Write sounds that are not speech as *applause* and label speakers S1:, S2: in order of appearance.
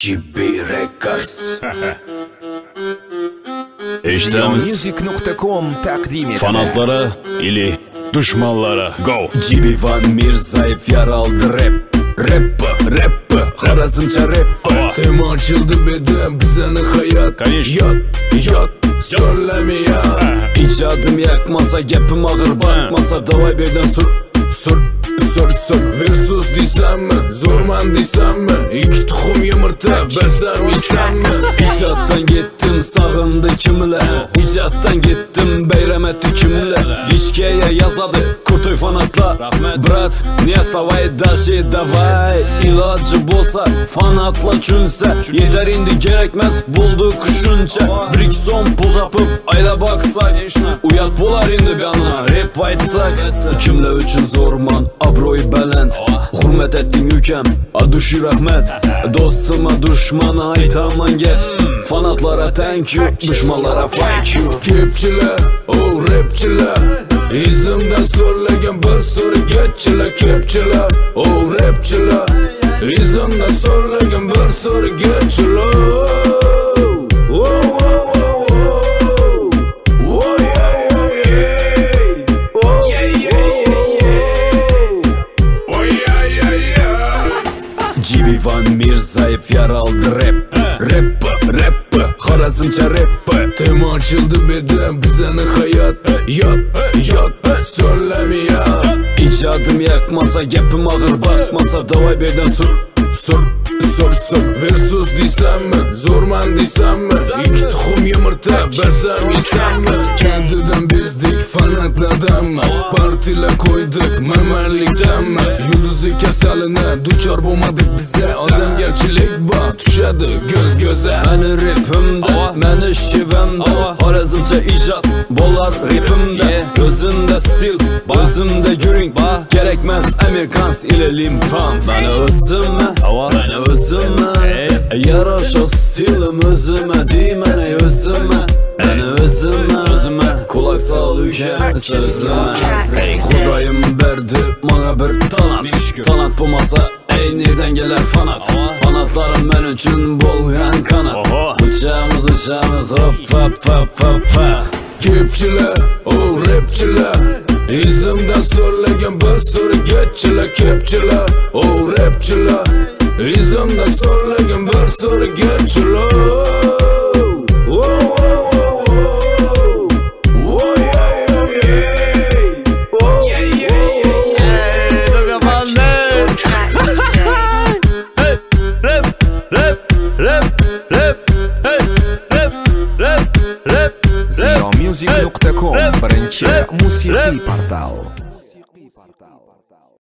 S1: GB Records
S2: Eshitamiz *laughs*
S3: Music.com taqdim etadi.
S2: fanatlara ili dushmanlara go
S1: GB Van Mirzayev yaraldı rap Rap rap Xorazmcha rap
S2: Ava.
S1: Tema açıldı bedi bizani hayat
S2: Конечно.
S1: Yot yot Söylemiyor İcadım yakmasa gapim ağır bakmasa Davay birden sur sur sur sur Versus deysanmi zo'rman deysanmi ikki tuxum yumurta bersam yeysanmi ijoddan ketdi. Baktım sağındı kimle? İcattan gittim beyreme tükümle. İşkeye yazadı kurtuy
S2: fanatla.
S1: Brat ne stavay daşı davay? İlacı bolsa fanatla çünse. Yeter indi gerekmez buldu kuşunca Brikson pul tapıp ayla baksak. Uyat bular indi bir anına rap aytsak. Kimle üçün zorman abroy belent Hürmet ettin yükem aduşi rahmet. Dostuma düşmana aytaman gel. Fanatlara thank you Düşmanlara fight you. Kepçiler oh rapçiler. Izimdan so'rlagan bir sürü getchilar Kepçiler oh rapçiler. Izimdan so'rlagan bir sürü getchilar GB Van Mirzayev yaraldı rap. Rap rap Xorazmcha rap. Tema açıldı bedi bizani hayat? Yot yot Söylemiyor. İcadım yakmasa gapim ağır bakmasa Davay birden sur sur sur Versus deysanmi zo'rman deysanmi ikki tuxum yumurta bersam yeysanmi kendidan bezdik fanatlardanmas partiyalar qo'ydik mamarlikdanmas yulduzi kasalini duchor bo'lmadik biza odamgarchilik bor tushadi ko'z ko'za mani rapimda mani shivimda xorazmcha ijod bo'lar rapimda o'zimda stil o'zimda yuring kerakmas amerikans ile limpam mani o'zimmi mani o'zimmi yarasha stilim o'zimma deyman ey o'zimma mani o'zimma o'zimma quloq sol ukam so'zimma xudoyim berdi mana bir talant talant bo'lmasa ey nerdan kelar fanat fanatlarim men uchun bo'lgan kanat. Uchamiz uchamiz hop hop hop hop hop. Kepchilar oh rapchilar izimdan so'rlagan bir so'ragachilar kepchilar oh rapchilar izimdan so'rlagan bir so'ragachilar Oh,
S3: Music.com birinchi musiqiy portal.